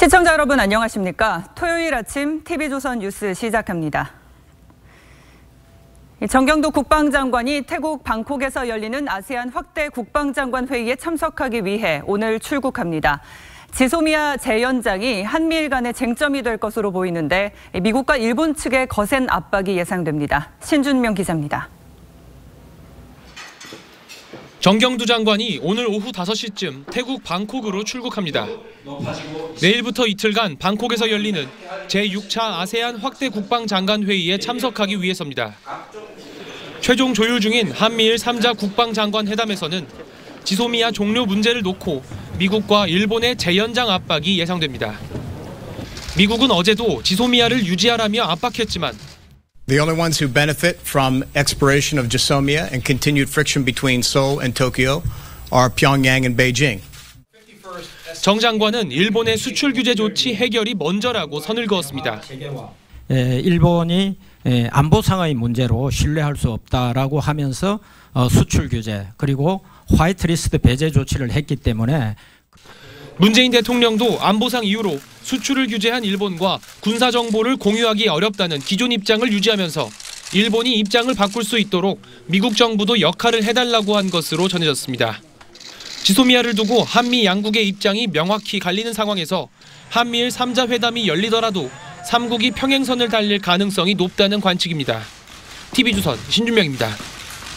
시청자 여러분 안녕하십니까? 토요일 아침 TV조선 뉴스 시작합니다. 정경도 국방장관이 태국 방콕에서 열리는 아세안 확대 국방장관 회의에 참석하기 위해 오늘 출국합니다. 지소미아 재연장이 한미일 간의 쟁점이 될 것으로 보이는데 미국과 일본 측의 거센 압박이 예상됩니다. 신준명 기자입니다. 정경두 장관이 오늘 오후 5시쯤 태국 방콕으로 출국합니다. 내일부터 이틀간 방콕에서 열리는 제6차 아세안 확대 국방장관 회의에 참석하기 위해서입니다. 최종 조율 중인 한미일 3자 국방장관 회담에서는 지소미아 종료 문제를 놓고 미국과 일본의 재연장 압박이 예상됩니다. 미국은 어제도 지소미아를 유지하라며 압박했지만 The only ones who benefit from expiration of Jisomia and continued friction between Seoul and Tokyo are Pyongyang and Beijing. 정 장관은 일본의 수출 규제 조치 해결이 먼저라고 선을 그었습니다. 에, 일본이 에, 안보 상의 문제로 신뢰할 수 없다라고 하면서 어, 수출 규제 그리고 화이트리스트 배제 조치를 했기 때문에 문재인 대통령도 안보상 이유로 수출을 규제한 일본과 군사 정보를 공유하기 어렵다는 기존 입장을 유지하면서 일본이 입장을 바꿀 수 있도록 미국 정부도 역할을 해달라고 한 것으로 전해졌습니다. 지소미아를 두고 한미 양국의 입장이 명확히 갈리는 상황에서 한미일 3자 회담이 열리더라도 3국이 평행선을 달릴 가능성이 높다는 관측입니다. TV조선 신준명입니다.